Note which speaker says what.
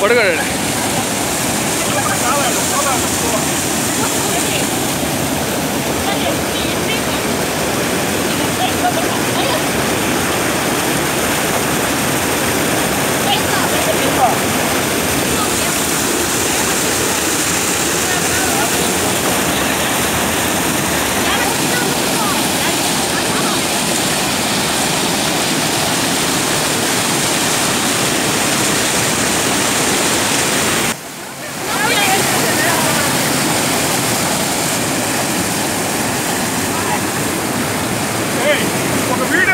Speaker 1: படுகொலை Burrito!